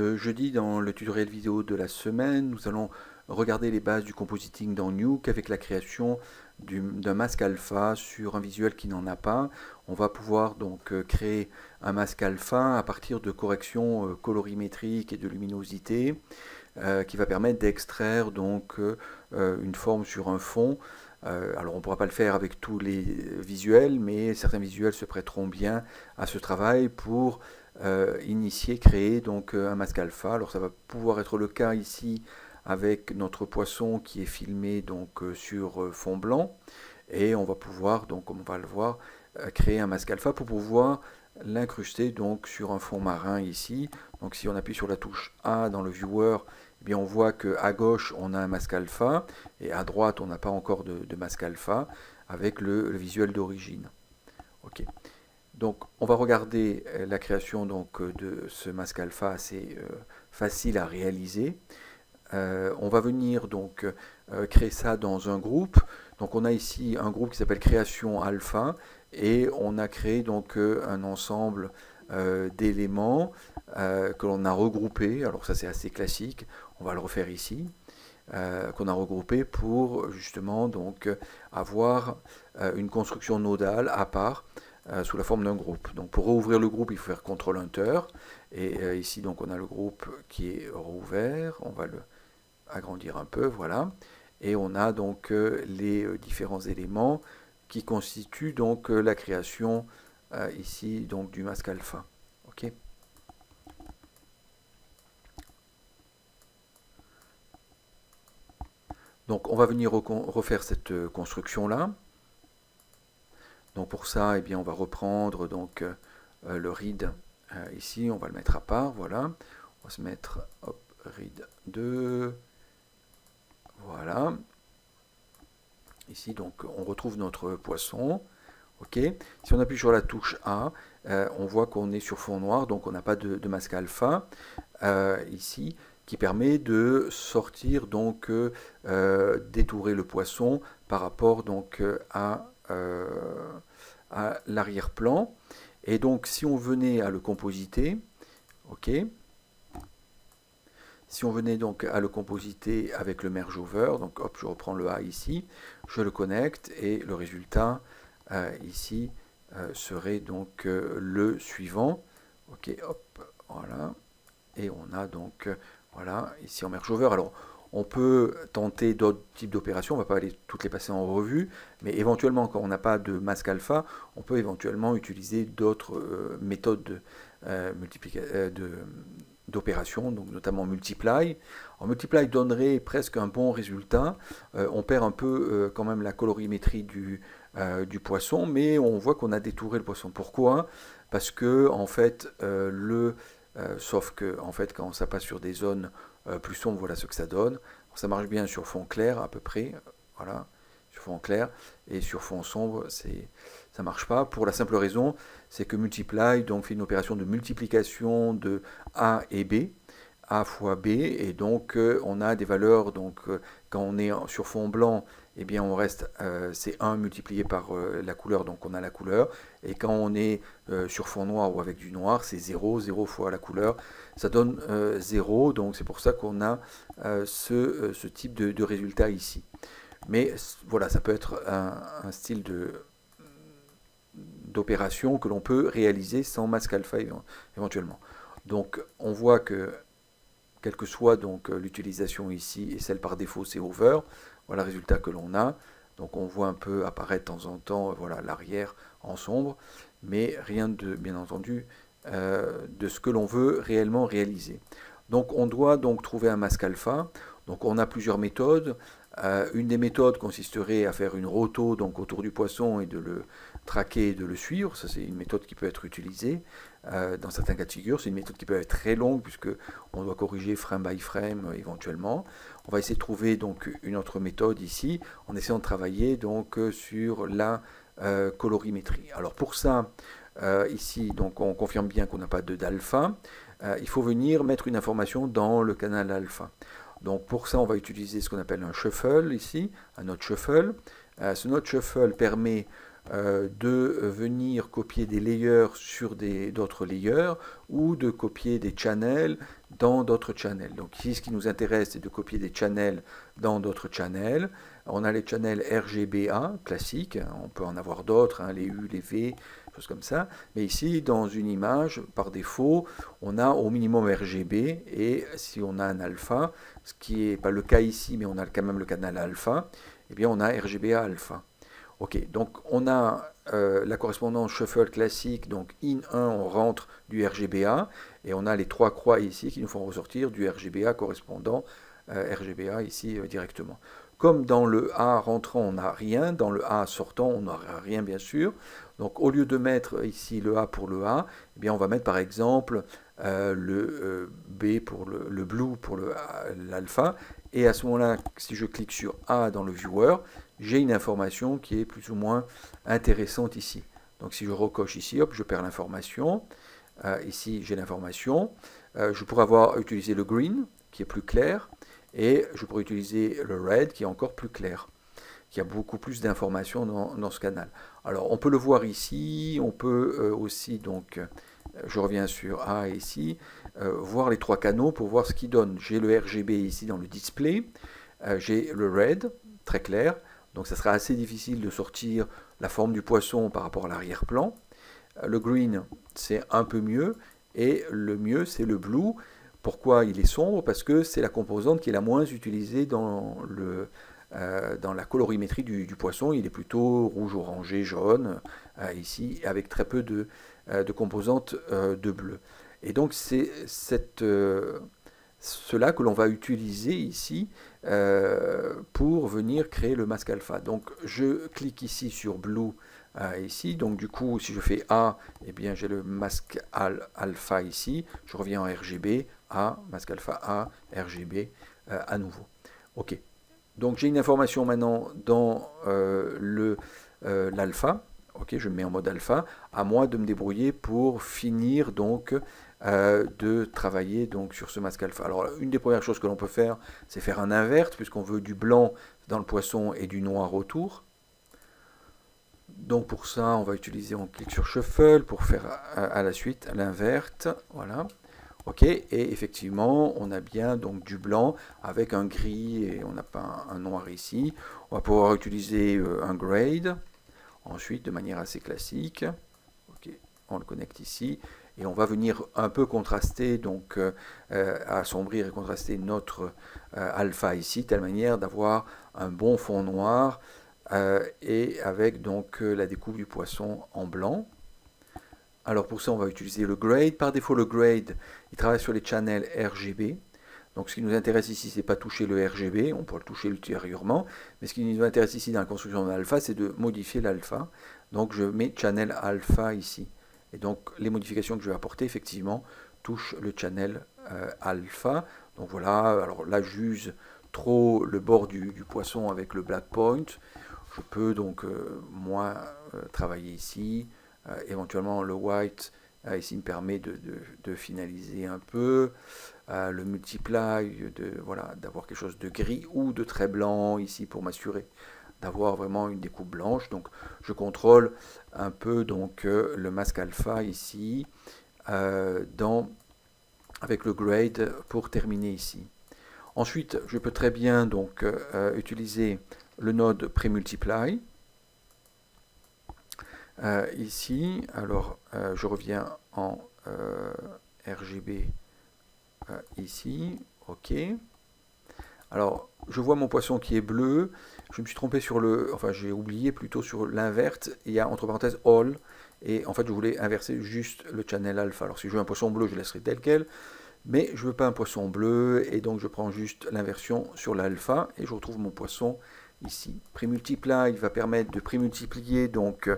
Jeudi, dans le tutoriel vidéo de la semaine, nous allons regarder les bases du compositing dans Nuke avec la création d'un masque alpha sur un visuel qui n'en a pas. On va pouvoir donc euh, créer un masque alpha à partir de corrections euh, colorimétriques et de luminosité euh, qui va permettre d'extraire donc une forme sur un fond. alors on ne pourra pas le faire avec tous les visuels, mais certains visuels se prêteront bien à ce travail pour euh, initier, créer donc euh, un masque alpha. Alors ça va pouvoir être le cas ici avec notre poisson qui est filmé donc euh, sur fond blanc et on va pouvoir donc comme on va le voir créer un masque alpha pour pouvoir l'incruster donc sur un fond marin ici. Donc si on appuie sur la touche A dans le viewer, eh bien on voit que à gauche on a un masque alpha et à droite on n'a pas encore de, masque alpha avec le, le visuel d'origine. Ok. Donc on va regarder euh, la création donc, euh, de ce masque alpha assez euh, facile à réaliser. on va venir donc créer ça dans un groupe. Donc on a ici un groupe qui s'appelle création alpha et on a créé donc un ensemble d'éléments que l'on a regroupés. Alors ça c'est assez classique, on va le refaire ici. qu'on a regroupé pour justement donc avoir une construction nodale à part sous la forme d'un groupe. Donc pour rouvrir le groupe, il faut faire CTRL Enter. Et euh, ici, donc, on a le groupe qui est rouvert. On va le agrandir un peu, voilà. Et on a donc euh, les différents éléments qui constituent donc la création ici donc du masque alpha. Ok. Donc on va venir refaire cette construction là. Pour ça, eh bien, on va reprendre donc, euh, le read euh, ici, on va le mettre à part, voilà. On va se mettre, hop, read 2, voilà. Ici, donc, on retrouve notre poisson. ok si on appuie sur la touche A, euh, on voit qu'on est sur fond noir, donc on n'a pas de, masque alpha ici, qui permet de sortir, donc, détourer le poisson par rapport donc, à euh, à l'arrière-plan. Et donc, si on venait à le compositer, ok, si on venait donc à le compositer avec le merge over, donc hop, je reprends le A ici, je le connecte et le résultat euh, ici euh, serait donc le suivant. Ok, hop, voilà. Et on a donc, voilà, ici en merge over. Alors, on peut tenter d'autres types d'opérations, on ne va pas aller toutes les passer en revue, mais éventuellement, quand on n'a pas de masque alpha, on peut éventuellement utiliser d'autres euh, méthodes euh, euh, d'opération, donc notamment multiply. En multiply donnerait presque un bon résultat. on perd un peu quand même la colorimétrie du, poisson, mais on voit qu'on a détouré le poisson. Pourquoi? Parce que en fait, le sauf que en fait, quand ça passe sur des zones euh, plus sombre, voilà ce que ça donne. Ça marche bien sur fond clair à peu près, voilà, sur fond clair, et sur fond sombre, c'est ça marche pas, pour la simple raison, c'est que multiply donc fait une opération de multiplication de A et B, A fois B, et donc euh, on a des valeurs, donc euh, quand on est sur fond blanc, eh bien on reste, euh, c'est 1 multiplié par euh, la couleur, donc on a la couleur. Et quand on est euh, sur fond noir ou avec du noir, c'est 0, 0 fois la couleur. Ça donne 0, donc c'est pour ça qu'on a ce, type de, résultat ici. Mais voilà, ça peut être un, style d'opération que l'on peut réaliser sans masque alpha éventuellement. Donc on voit que quelle que soit donc l'utilisation ici et celle par défaut c'est over, voilà le résultat que l'on a. Donc on voit un peu apparaître de temps en temps voilà l'arrière en sombre, mais rien de bien entendu euh, de ce que l'on veut réellement réaliser. Donc on doit donc trouver un masque alpha. Donc on a plusieurs méthodes. Euh, une des méthodes consisterait à faire une roto autour du poisson et de le traquer et de le suivre. Ça c'est une méthode qui peut être utilisée euh, dans certains cas de figure. C'est une méthode qui peut être très longue puisque on doit corriger frame by frame éventuellement. On va essayer de trouver donc une autre méthode ici en essayant de travailler donc sur la euh, colorimétrie. Alors pour ça, euh, ici donc on confirme bien qu'on n'a pas de d'alpha. Euh, il faut venir mettre une information dans le canal alpha. Donc pour ça, on va utiliser ce qu'on appelle un shuffle ici, un node shuffle. ce node shuffle permet euh, de venir copier des layers sur d'autres layers ou de copier des channels dans d'autres channels. Donc ici, ce qui nous intéresse, c'est de copier des channels dans d'autres channels. On a les channels RGBA classiques, on peut en avoir d'autres, hein, les U, les V, choses comme ça. Mais ici, dans une image, par défaut, on a au minimum RGB, et si on a un alpha, ce qui n'est pas le cas ici, mais on a quand même le canal alpha, eh bien on a RGBA alpha. Ok, donc on a euh, la correspondance shuffle classique, donc in 1 on rentre du RGBA, et on a les trois croix ici qui nous font ressortir du RGBA correspondant euh, RGBA ici euh, directement. Comme dans le A rentrant, on n'a rien, dans le A sortant, on n'a rien bien sûr. Donc au lieu de mettre ici le A pour le A, eh bien on va mettre par exemple le B pour le, blue pour l'alpha. Et à ce moment-là, si je clique sur A dans le viewer, j'ai une information qui est plus ou moins intéressante ici. Donc si je recoche ici, hop, je perds l'information. Euh, ici, j'ai l'information. je pourrais avoir utilisé le green, qui est plus clair. Et je pourrais utiliser le red, qui est encore plus clair qui a beaucoup plus d'informations dans, ce canal. Alors on peut le voir ici, on peut euh, aussi donc, euh, je reviens sur A ici, euh, voir les trois canaux pour voir ce qu'ils donnent. J'ai le RGB ici dans le display, j'ai le red, très clair, donc ça sera assez difficile de sortir la forme du poisson par rapport à l'arrière-plan. Le green, c'est un peu mieux, et le mieux, c'est le blue. Pourquoi il est sombre? Parce que c'est la composante qui est la moins utilisée dans le, euh, dans la colorimétrie du, poisson, il est plutôt rouge, orangé, jaune, euh, ici, avec très peu de, euh, composantes de bleu. Et donc c'est cela que l'on va utiliser ici pour venir créer le masque alpha. Donc je clique ici sur Blue ici. Donc du coup, si je fais A, eh bien j'ai le masque alpha ici. Je reviens en RGB, A, masque alpha A, RGB à nouveau. OK. Donc j'ai une information maintenant dans euh, euh, l'alpha. ok, je me mets en mode alpha. À moi de me débrouiller pour finir donc euh, de travailler donc sur ce masque alpha. Alors une des premières choses que l'on peut faire, c'est faire un invert puisqu'on veut du blanc dans le poisson et du noir autour. Donc pour ça, on va utiliser, on clique sur Shuffle pour faire à, la suite l'inverte. Voilà. Ok, et effectivement, on a bien donc du blanc avec un gris et on n'a pas un, noir ici. On va pouvoir utiliser euh, un grade, ensuite de manière assez classique. Ok, on le connecte ici et on va venir un peu contraster, donc euh, euh, assombrir et contraster notre alpha ici, telle manière d'avoir un bon fond noir et avec donc la découpe du poisson en blanc. Alors pour ça, on va utiliser le grade. Par défaut, le grade, il travaille sur les channels RGB. Donc ce qui nous intéresse ici, c'est pas toucher le RGB, on pourra le toucher ultérieurement, mais ce qui nous intéresse ici dans la construction de l'alpha, c'est de modifier l'alpha. Donc je mets channel alpha ici. Et donc les modifications que je vais apporter, effectivement, touchent le channel euh, alpha. Donc voilà, alors là j'use trop le bord du, poisson avec le black point. Je peux donc, euh, moi, euh, travailler ici, euh, éventuellement le white ici me permet de, finaliser un peu. Le multiply, de, voilà, d'avoir quelque chose de gris ou de très blanc ici pour m'assurer d'avoir vraiment une découpe blanche. Donc je contrôle un peu donc le masque alpha ici dans, avec le grade pour terminer ici. Ensuite, je peux très bien donc utiliser le node pré-multiply euh, ici, alors euh, je reviens en euh, RGB ici, ok. Alors je vois mon poisson qui est bleu, je me suis trompé sur le, enfin j'ai oublié plutôt sur l'inverte, il y a entre parenthèses all, et en fait je voulais inverser juste le channel alpha. Alors si je veux un poisson bleu, je laisserai tel quel, mais je veux pas un poisson bleu, et donc je prends juste l'inversion sur l'alpha, et je retrouve mon poisson ici. Prémultiply va permettre de prémultiplier donc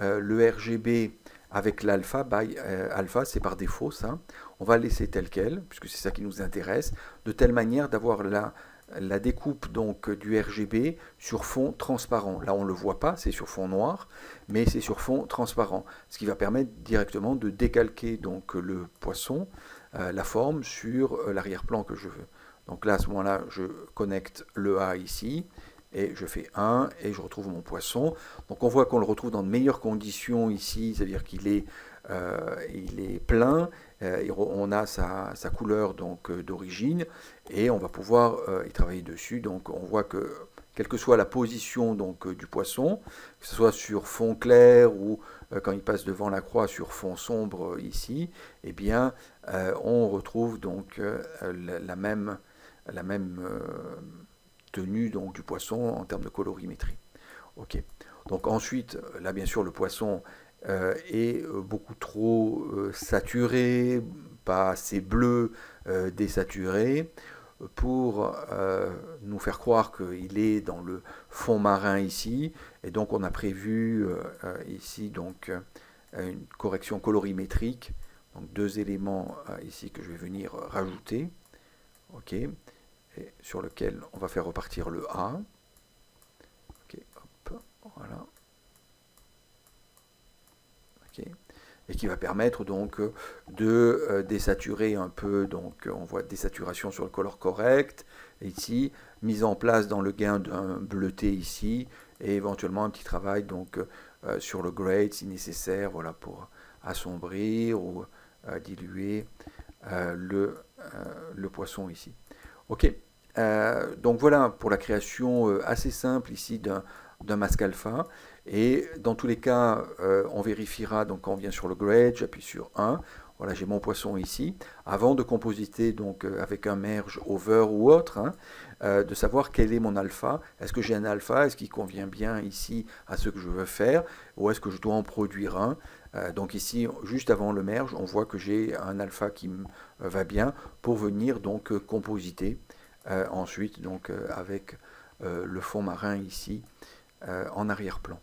euh, le RGB avec l'alpha, by euh, alpha, c'est par défaut ça. On va laisser tel quel, puisque c'est ça qui nous intéresse, de telle manière d'avoir la, la découpe donc du RGB sur fond transparent. Là, on ne le voit pas, c'est sur fond noir, mais c'est sur fond transparent, ce qui va permettre directement de décalquer donc le poisson, euh, la forme sur l'arrière-plan que je veux. Donc là, à ce moment-là, je connecte le A ici, et je fais 1 et je retrouve mon poisson. Donc on voit qu'on le retrouve dans de meilleures conditions ici, c'est-à-dire qu'il est, est plein, on a sa, couleur donc d'origine et on va pouvoir y travailler dessus. Donc on voit que quelle que soit la position donc, du poisson, que ce soit sur fond clair ou quand il passe devant la croix sur fond sombre ici, eh bien on retrouve donc la, même, la tenue donc, du poisson en termes de colorimétrie. Ok. Donc ensuite, là bien sûr le poisson euh, est euh, beaucoup trop euh, saturé, pas assez bleu, désaturé, pour nous faire croire qu'il est dans le fond marin ici. Et donc on a prévu ici donc une correction colorimétrique, donc deux éléments ici que je vais venir rajouter. ok sur lequel on va faire repartir le A. voilà. Et qui va permettre donc de euh, désaturer un peu, donc on voit désaturation sur le color correct, ici, mise en place dans le gain d'un bleuté ici, et éventuellement un petit travail donc euh, sur le grade si nécessaire, voilà, pour assombrir ou euh, diluer le, poisson ici. Ok, euh, donc voilà pour la création euh, assez simple ici d'un masque alpha. Et dans tous les cas, euh, on vérifiera, donc quand on vient sur le grade, j'appuie sur 1, voilà, j'ai mon poisson ici, avant de compositer donc avec un merge over ou autre, hein, de savoir quel est mon alpha. Est-ce que j'ai un alpha? Est-ce qu'il convient bien ici à ce que je veux faire? Ou est-ce que je dois en produire un? Donc ici, juste avant le merge, on voit que j'ai un alpha qui va bien pour venir donc compositer euh, ensuite donc euh, avec euh, le fond marin ici en arrière-plan.